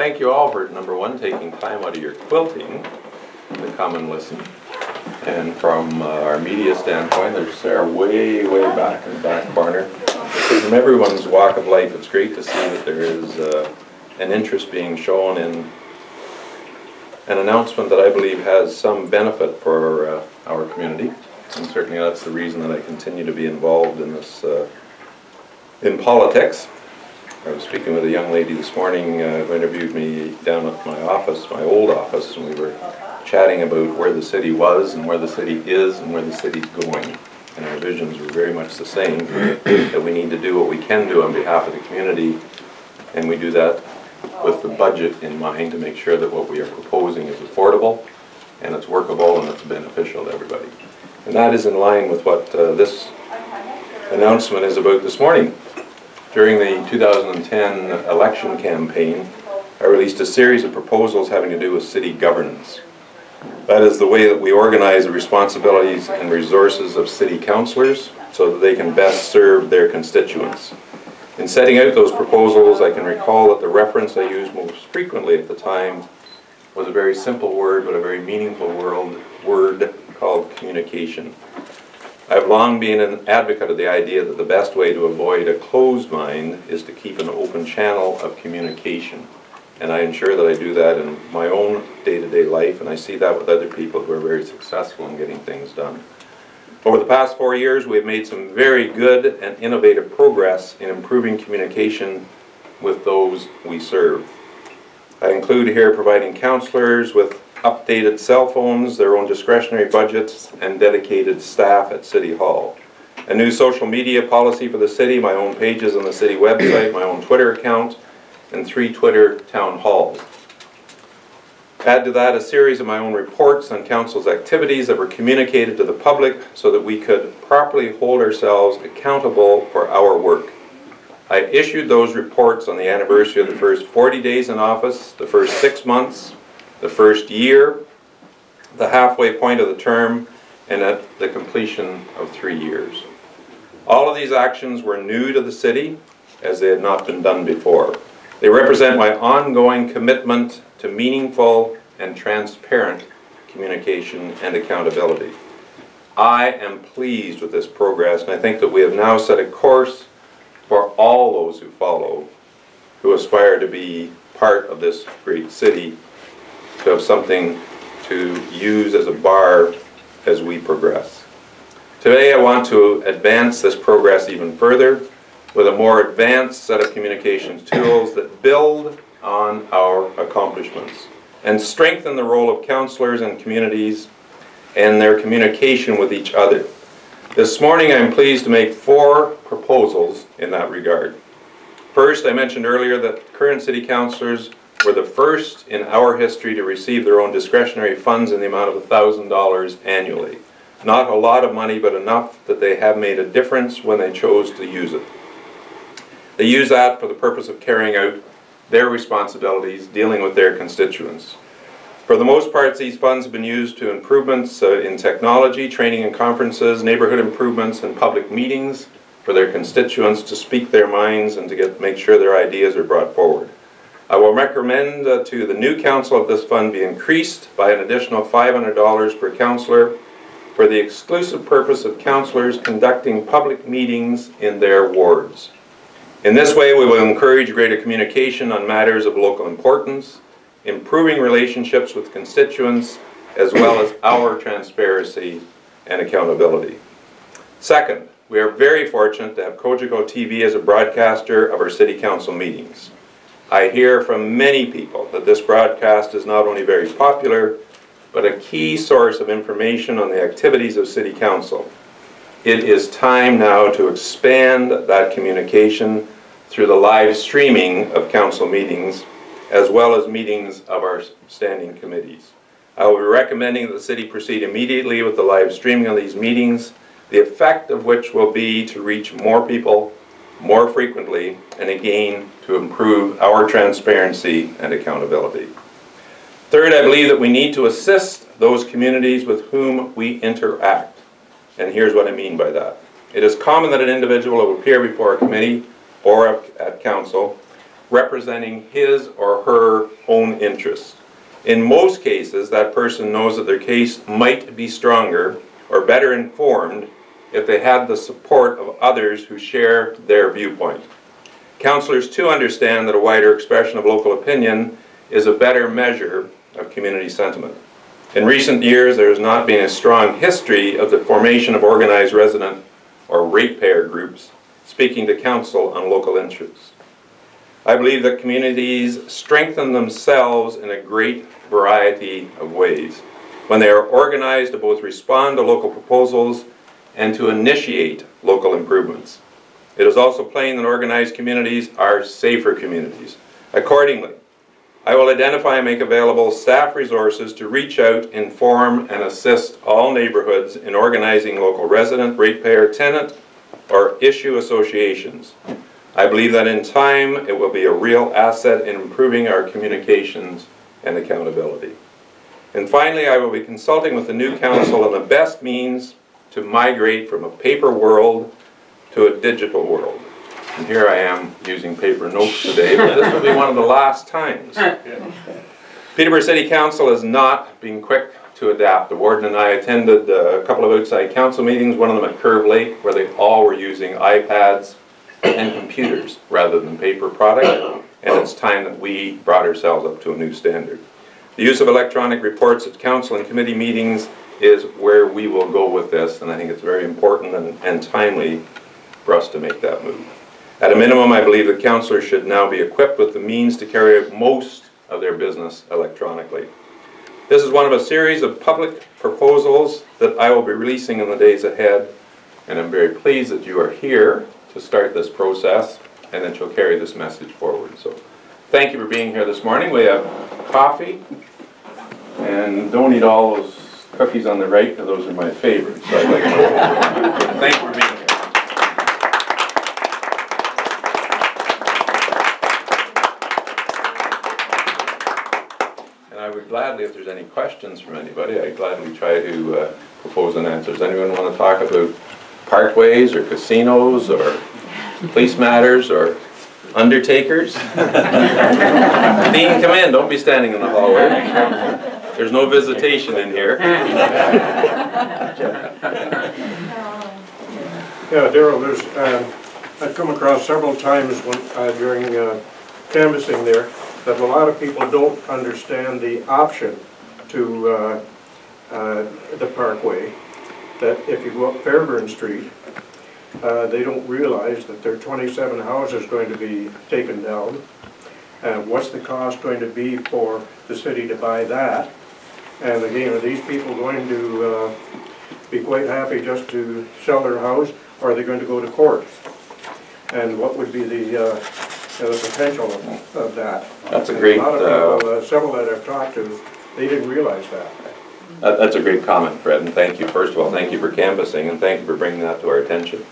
thank you all for, number one, taking time out of your quilting to come and listen. And from uh, our media standpoint, there's Sarah way, way back in the back corner. From everyone's walk of life, it's great to see that there is uh, an interest being shown in an announcement that I believe has some benefit for uh, our community. And certainly that's the reason that I continue to be involved in this, uh, in politics. I was speaking with a young lady this morning uh, who interviewed me down at my office, my old office, and we were chatting about where the city was and where the city is and where the city's going. And our visions were very much the same, that we need to do what we can do on behalf of the community, and we do that with the budget in mind to make sure that what we are proposing is affordable, and it's workable, and it's beneficial to everybody. And that is in line with what uh, this announcement is about this morning. During the 2010 election campaign, I released a series of proposals having to do with city governance. That is the way that we organize the responsibilities and resources of city councilors so that they can best serve their constituents. In setting out those proposals, I can recall that the reference I used most frequently at the time was a very simple word, but a very meaningful word, word called communication. I've long been an advocate of the idea that the best way to avoid a closed mind is to keep an open channel of communication. And I ensure that I do that in my own day-to-day -day life, and I see that with other people who are very successful in getting things done. Over the past four years, we have made some very good and innovative progress in improving communication with those we serve. I include here providing councilors with updated cell phones, their own discretionary budgets, and dedicated staff at City Hall. A new social media policy for the city, my own pages on the city website, my own Twitter account, and three Twitter town halls. Add to that a series of my own reports on Council's activities that were communicated to the public so that we could properly hold ourselves accountable for our work. I issued those reports on the anniversary of the first 40 days in office, the first six months, the first year, the halfway point of the term, and at the completion of three years. All of these actions were new to the city as they had not been done before. They represent my ongoing commitment to meaningful and transparent communication and accountability. I am pleased with this progress and I think that we have now set a course for all those who follow who aspire to be part of this great city to have something to use as a bar as we progress. Today I want to advance this progress even further with a more advanced set of communications tools that build on our accomplishments and strengthen the role of councilors and communities and their communication with each other. This morning I'm pleased to make four proposals in that regard. First, I mentioned earlier that current city councilors were the first in our history to receive their own discretionary funds in the amount of $1,000 annually. Not a lot of money, but enough that they have made a difference when they chose to use it. They use that for the purpose of carrying out their responsibilities dealing with their constituents. For the most part, these funds have been used to improvements uh, in technology, training and conferences, neighborhood improvements, and public meetings for their constituents to speak their minds and to get, make sure their ideas are brought forward. I will recommend uh, to the new council that this fund be increased by an additional $500 per councillor for the exclusive purpose of councillors conducting public meetings in their wards. In this way, we will encourage greater communication on matters of local importance, improving relationships with constituents, as well as our transparency and accountability. Second, we are very fortunate to have Cogeco TV as a broadcaster of our City Council meetings. I hear from many people that this broadcast is not only very popular, but a key source of information on the activities of City Council. It is time now to expand that communication through the live streaming of council meetings as well as meetings of our standing committees. I will be recommending that the city proceed immediately with the live streaming of these meetings, the effect of which will be to reach more people more frequently and again to improve our transparency and accountability. Third, I believe that we need to assist those communities with whom we interact. And here's what I mean by that. It is common that an individual will appear before a committee or at council representing his or her own interests. In most cases, that person knows that their case might be stronger or better informed if they had the support of others who share their viewpoint. Councillors too understand that a wider expression of local opinion is a better measure of community sentiment. In recent years, there has not been a strong history of the formation of organized resident or ratepayer groups speaking to council on local interests. I believe that communities strengthen themselves in a great variety of ways when they are organized to both respond to local proposals and to initiate local improvements. It is also plain that organized communities are safer communities. Accordingly, I will identify and make available staff resources to reach out, inform, and assist all neighborhoods in organizing local resident, ratepayer, tenant, or issue associations. I believe that in time, it will be a real asset in improving our communications and accountability. And finally, I will be consulting with the new council on the best means to migrate from a paper world to a digital world. And here I am using paper notes today, but this will be one of the last times. Peterborough City Council has not been quick to adapt. The warden and I attended uh, a couple of outside council meetings, one of them at Curve Lake, where they all were using iPads and computers rather than paper product, and it's time that we brought ourselves up to a new standard. The use of electronic reports at council and committee meetings is where we will go with this, and I think it's very important and, and timely for us to make that move. At a minimum, I believe the councillors should now be equipped with the means to carry out most of their business electronically. This is one of a series of public proposals that I will be releasing in the days ahead, and I'm very pleased that you are here to start this process and that you'll carry this message forward. So thank you for being here this morning. We have coffee, and don't eat all those cookies on the right, because those are my favorites. So I'd like to- Thank you for being here. And I would gladly, if there's any questions from anybody, I'd gladly try to uh, propose an answer. Does anyone want to talk about parkways or casinos or police matters or undertakers? Dean, come in, don't be standing in the hallway. There's no visitation in here. Yeah, Daryl, there's, um, I've come across several times when, uh, during uh, canvassing there, that a lot of people don't understand the option to uh, uh, the Parkway, that if you go up Fairbairn Street, uh, they don't realize that there are 27 houses going to be taken down. And what's the cost going to be for the city to buy that? And again, are these people going to uh, be quite happy just to sell their house, or are they going to go to court? And what would be the, uh, the potential of, of that? That's a And great, lot uh, of people, uh, several that I've talked to, they didn't realize that. That- That's a great comment, Fred, and thank you. First of all, thank you for canvassing, and thank you for bringing that to our attention.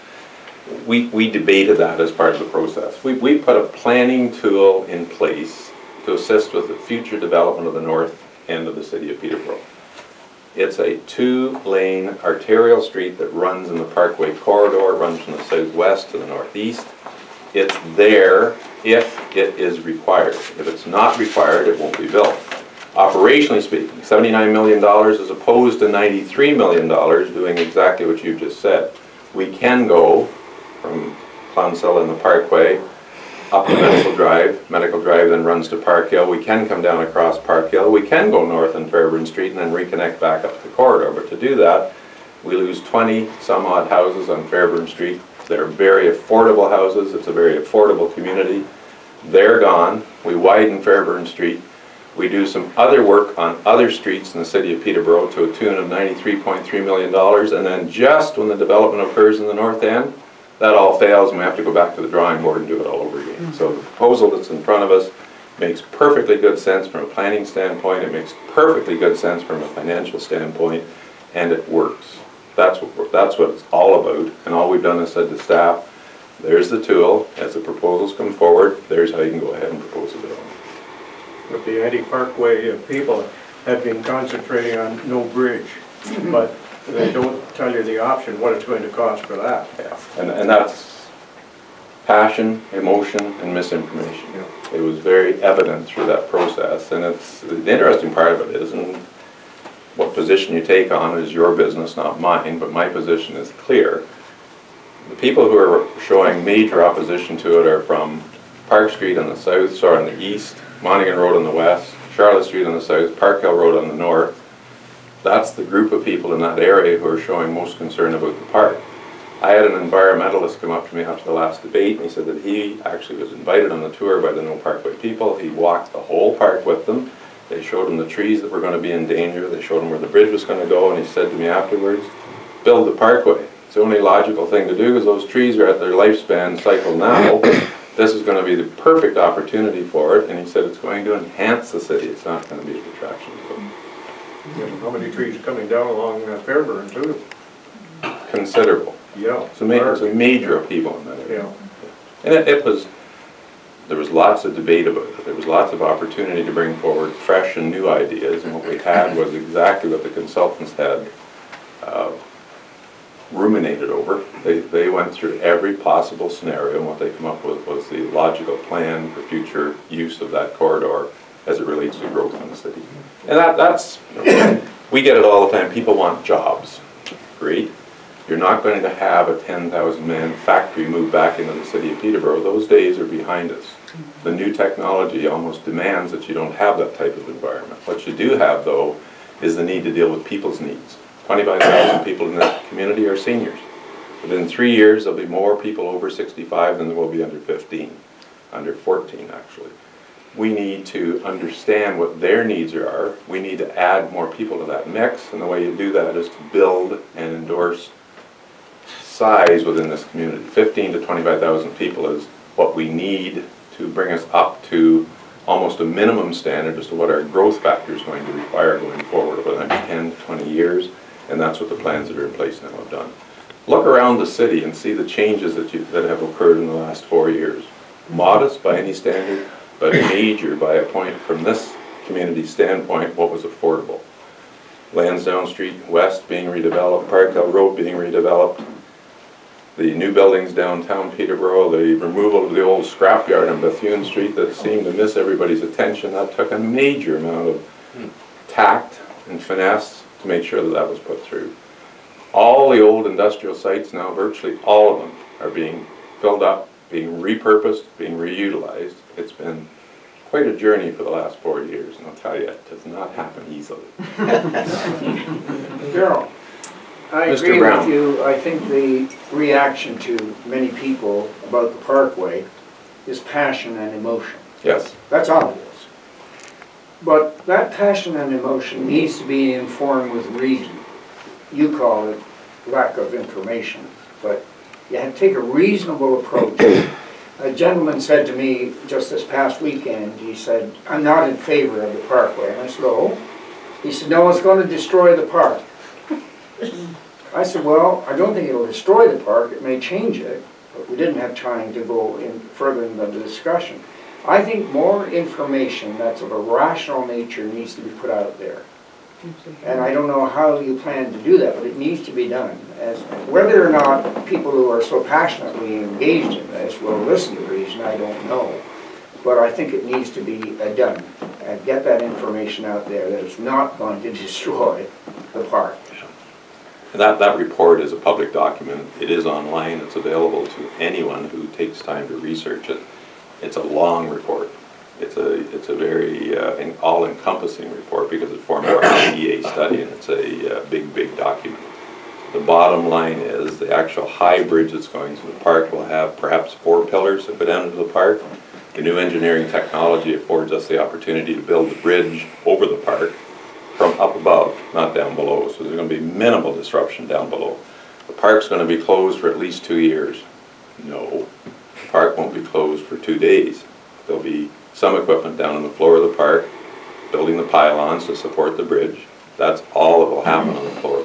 We, we debated that as part of the process. We, we put a planning tool in place to assist with the future development of the north end of the city of Peterborough. It's a two-lane arterial street that runs in the Parkway corridor, runs from the southwest to the northeast. It's there if it is required. If it's not required, it won't be built. Operationally speaking, $79 million as opposed to $93 million doing exactly what you just said. We can go from Clonsilla and the Parkway up to Medical Drive. Medical Drive then runs to Park Hill. We can come down across Park Hill. We can go north on Fairbairn Street and then reconnect back up the corridor. But to do that, we lose 20 some odd houses on Fairbairn Street. They're very affordable houses. It's a very affordable community. They're gone. We widen Fairbairn Street. We do some other work on other streets in the city of Peterborough to a tune of $93.3 million. And then just when the development occurs in the north end, that all fails and we have to go back to the drawing board and do it all over again. So the proposal that's in front of us makes perfectly good sense from a planning standpoint, it makes perfectly good sense from a financial standpoint, and it works. That's what, that's what it's all about, and all we've done is said to staff, there's the tool, as the proposals come forward, there's how you can go ahead and propose a bill. But the anti-parkway uh, people have been concentrating on no bridge, but they don't tell you the option, what it's going to cost for that. Yeah, and, and that's, passion, emotion, and misinformation. It was very evident through that process, and it's, the interesting part of it is, and what position you take on is your business, not mine, but my position is clear. The people who are showing major opposition to it are from Park Street on the south, sorry, on the east, Monaghan Road on the west, Charlotte Street on the south, Park Hill Road on the north. That's the group of people in that area who are showing most concern about the park. I had an environmentalist come up to me after the last debate, and he said that he actually was invited on the tour by the No Parkway people. He walked the whole park with them. They showed him the trees that were gonna be in danger, they showed him where the bridge was gonna go, and he said to me afterwards, build the parkway. It's the only logical thing to do, because those trees are at their lifespan cycle now. This is gonna be the perfect opportunity for it, and he said it's going to enhance the city, it's not gonna be a detraction. You know, How many trees coming down along uh, Fairbairn too? Considerable. Yeah. It's a ma, it's a major upheaval in that area. Yeah, And it, it was, there was lots of debate about it, there was lots of opportunity to bring forward fresh and new ideas, and what we had was exactly what the consultants had uh, ruminated over. They, they went through every possible scenario, and what they came up with was the logical plan for future use of that corridor as it relates to growth in the city. And that, that's, we get it all the time, people want jobs, great. You're not going to have a ten thousand man factory move back into the city of Peterborough, those days are behind us. The new technology almost demands that you don't have that type of environment. What you do have, though, is the need to deal with people's needs. Twenty-five thousand people in that community are seniors. Within three years, there'll be more people over sixty-five than there will be under fifteen, under fourteen, actually. We need to understand what their needs are. We need to add more people to that mix, and the way you do that is to build and endorse size within this community. Fifteen to twenty-five thousand people is what we need to bring us up to almost a minimum standard as to what our growth factor is going to require going forward over the next ten to twenty years, and that's what the plans that are in place now have done. Look around the city and see the changes that you, that have occurred in the last four years. Modest by any standard, but major by a point from this community standpoint, what was affordable. Lansdowne Street West being redeveloped, Park Hill Road being redeveloped, the new buildings downtown Peterborough, the removal of the old scrapyard on Bethune Street that seemed to miss everybody's attention, that took a major amount of tact and finesse to make sure that that was put through. All the old industrial sites now, virtually all of them, are being filled up, being repurposed, being reutilized. It's been quite a journey for the last four years, and I'll tell you, it does not happen easily. Daryl, I Mr. agree Brown. with you. I think the reaction to many people about the Parkway is passion and emotion. Yes, That's obvious. But that passion and emotion needs to be informed with reason. You call it lack of information, but you have to take a reasonable approach. A gentleman said to me just this past weekend, he said, "I'm not in favor of the Parkway." And I said, "Oh?" He said, "No, it's going to destroy the park." I said, well, I don't think it'll destroy the park, it may change it, but we didn't have time to go in further into the discussion. I think more information that's of a rational nature needs to be put out there. And I don't know how you plan to do that, but it needs to be done. As, whether or not people who are so passionately engaged in this will listen to reason, I don't know. But I think it needs to be uh, done, and get that information out there that it's not going to destroy the park. And that, that report is a public document. It is online. It's available to anyone who takes time to research it. It's a long report. It's a, it's a very uh, all-encompassing report because it formed our IEA study and it's a uh, big, big document. The bottom line is the actual high bridge that's going to the park will have perhaps four pillars go down into the park. The new engineering technology affords us the opportunity to build the bridge over the park from up above, not down below. So there's gonna be minimal disruption down below. The park's gonna be closed for at least two years. No, the park won't be closed for two days. There'll be some equipment down on the floor of the park, building the pylons to support the bridge. That's all that will happen on the floor.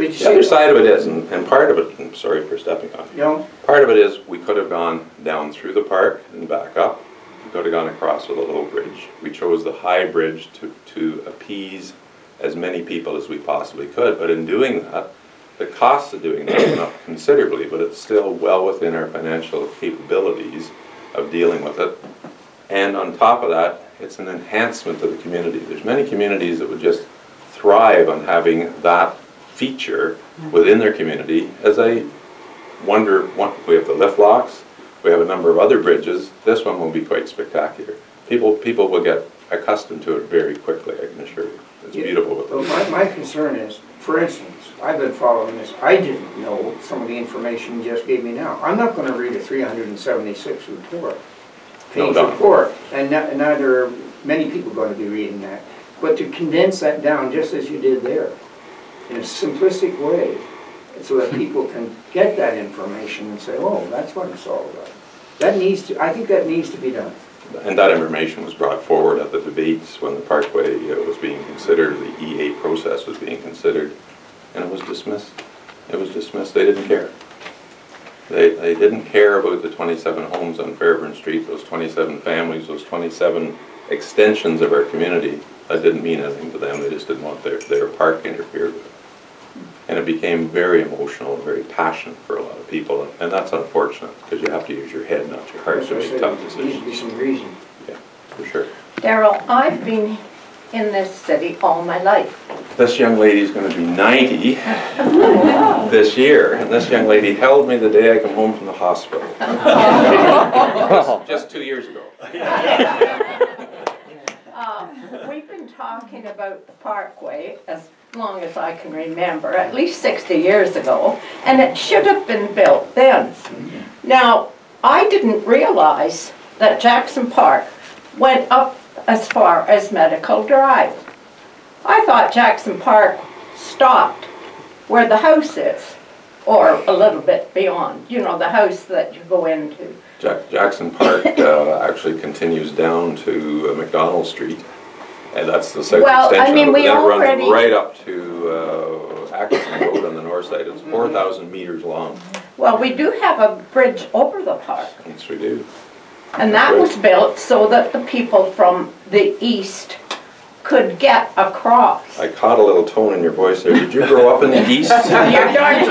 But you The other see, side of it is, and, and part of it, I'm sorry for stepping on you. you know, Part of it is, we could have gone down through the park and back up. We could have gone across with a little bridge. We chose the high bridge to, to appease as many people as we possibly could, but in doing that, the cost of doing that went up considerably, but it's still well within our financial capabilities of dealing with it. And on top of that, it's an enhancement to the community. There's many communities that would just thrive on having that feature within their community. As I wonder, one, we have the lift locks, we have a number of other bridges, this one will be quite spectacular. People, people will get accustomed to it very quickly, I can assure you. It's Yeah. beautiful with Well, my, my concern is, for instance, I've been following this, I didn't know some of the information you just gave me now. I'm not gonna read a three hundred and seventy-six report, page don't. report, and not- neither are many people gonna be reading that. But to condense that down, just as you did there, in a simplistic way, so that people can get that information and say, oh, that's what it's all about. That needs to, I think that needs to be done. And that information was brought forward at the debates when the Parkway uh, was being considered, the EA process was being considered, and it was dismissed. It was dismissed, they didn't care. They, they didn't care about the 27 homes on Fairbairn Street, those 27 families, those 27 extensions of our community. That didn't mean anything to them, they just didn't want their, their park interfered with. And it became very emotional and very passionate for a lot of people, and that's unfortunate, because you have to use your head, not your heart, That's to make said tough there needs decisions. to be some reason. Yeah, For sure. Daryl, I've been in this city all my life. This young lady is gonna be 90 this year, and this young lady held me the day I come home from the hospital. Just- Just two years ago. Uh, We've been talking about the Parkway as long as I can remember, at least 60 years ago, and it should have been built then. Now, I didn't realize that Jackson Park went up as far as Medical Drive. I thought Jackson Park stopped where the house is, or a little bit beyond, you know, the house that you go into. Jack- Jackson Park uh, actually continues down to uh, McDonald Street, and that's the south Well, I extension mean, of it. we Then it runs already- right up to uh, Atkinson Road on the north side. It's 4,000 meters long. Well, we do have a bridge over the park. Yes, we do. And that was built so that the people from the east could get across. I caught a little tone in your voice there. Did you grow up in the east? You're darn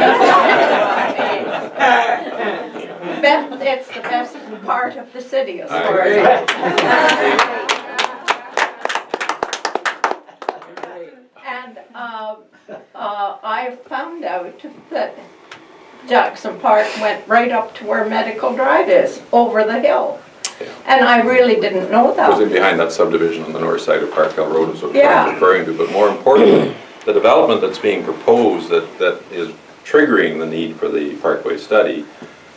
Bet it's the best part of the city as far as. And, um, uh, I found out that Jackson Park went right up to where Medical Drive is, over the hill. And I really didn't know that. was in behind that subdivision on the north side of Park Hill Road is what Yeah. I'm referring to, but more importantly, the development that's being proposed that, that is triggering the need for the Parkway study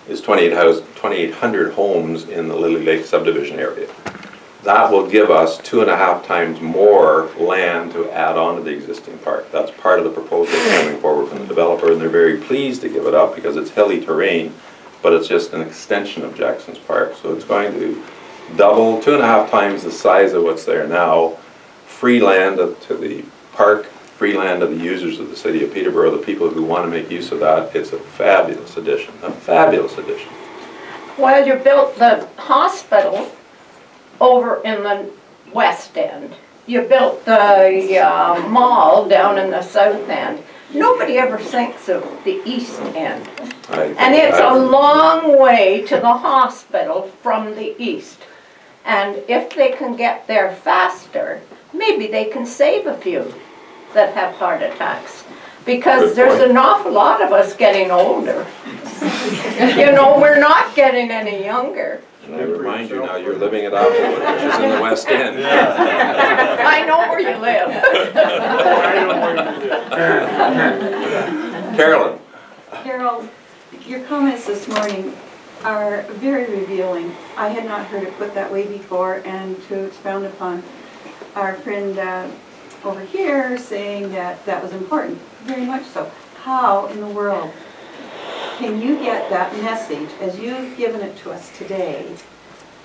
is 28 house, 2,800 homes in the Lily Lake subdivision area. That will give us two and a half times more land to add on to the existing park. That's part of the proposal coming forward from the developer, and they're very pleased to give it up because it's hilly terrain, but it's just an extension of Jackson's Park. So it's going to double, two and a half times the size of what's there now, free land to the park, free land to the users of the city of Peterborough, the people who want to make use of that. It's a fabulous addition, a fabulous addition. Well, you built the hospital over in the west end. You built the uh, mall down in the south end. Nobody ever thinks of the east end. And it's a long way to the hospital from the east. And if they can get there faster, maybe they can save a few that have heart attacks. Because there's an awful lot of us getting older. You know, we're not getting any younger. And I remind you now, you're living at Applewood, which is in the west end. I know where you live. Carolyn? Carol, your comments this morning are very revealing. I had not heard it put that way before, and to expound upon our friend uh, over here saying that that was important, very much so. How in the world can you get that message, as you've given it to us today,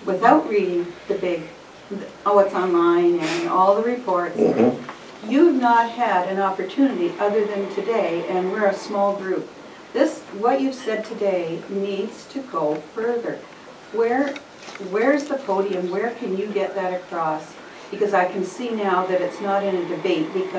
without reading the big, oh, it's online and all the reports? Mm-hmm. You've not had an opportunity other than today, and we're a small group. This, what you've said today needs to go further. Where, where's the podium? Where can you get that across? Because I can see now that it's not in a debate because